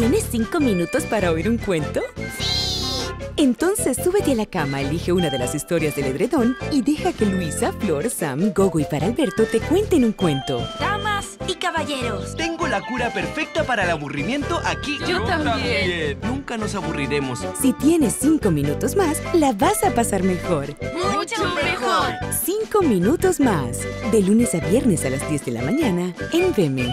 ¿Tienes cinco minutos para oír un cuento? ¡Sí! Entonces súbete a la cama, elige una de las historias del edredón y deja que Luisa, Flor, Sam, Gogo y para Alberto te cuenten un cuento. Damas y caballeros. Tengo la cura perfecta para el aburrimiento aquí. Yo también. Nunca nos aburriremos. Si tienes cinco minutos más, la vas a pasar mejor. Mucho mejor. Cinco minutos más. De lunes a viernes a las 10 de la mañana en Veme.